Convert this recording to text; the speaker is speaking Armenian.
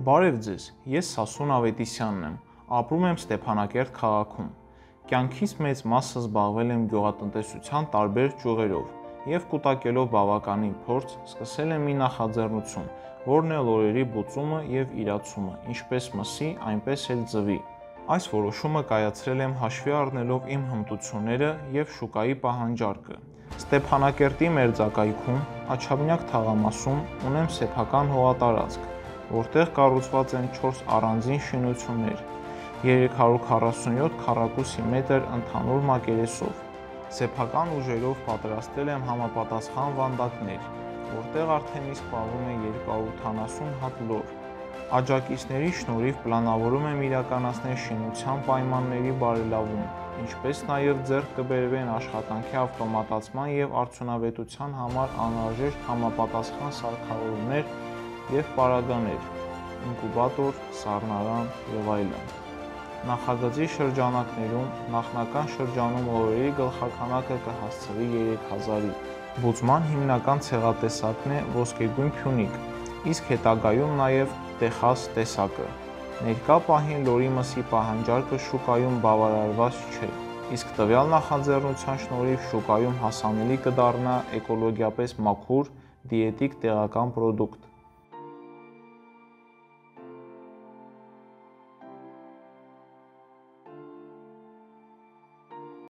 Բարև ձեզ, ես Սասուն Ավետիսյանն եմ, ապրում եմ Ստեփանակերտ քաղաքում։ Կյանքից մեծ մասը զբաղվել եմ գյուղատնտեսության տարբեր ճյուղերով եւ կուտակելով բավականին փորձ, սկսել եմ մի նախաձեռնություն, որն է լորերի բուծումը եւ իրացումը, ինչպես մսի, այնպես էլ ձվի։ Այս որոշումը կայացրել եմ հաշվի առնելով իմ հմտությունները եւ շուկայի պահանջարկը։ Ստեփանակերտի մերձակայքում, Աչափնյակ թաղամասում ունեմ սեփական հողատարածք, որտեղ կառուցված են 4 առանձին շինություններ 347 քառակուսի մետր ընդհանուր մակերեսով։ Սեփական ուժերով պատրաստել եմ համապատասխան վանդակներ, որտեղ արդեն իսկ պահվում է 280 հատ լոր։ Աջակիցների շնորհիվ պլանավորում եմ իրականացնել շինության պայմանների բարելավում, ինչպես նաև ձեռք կբերվեն աշխատանքի ավտոմատացման եւ արդյունավետության համար անհրաժեշտ համապատասխան սարքավորումներ եւ պարագաներ, ինկուբատոր, սառնարան եւ այլն։ Նախագծի շրջանակներում նախնական շրջանում օրերի գլխականակը կհասցվի 3000-ի։ Բուծման հիմնական ցեղատեսակն է ոսկեգույն փյունիկ, իսկ հետագայում նաև տեխաս տեսակը։ Ներկա պահին լորի մսի պահանջարկը շուկայում բավարարված չէ, իսկ տվյալ նախաձեռնության շնորհիվ շուկայում հասանելի կդառնա էկոլոգիապես մաքուր, դիետիկ տեղական ապրանք։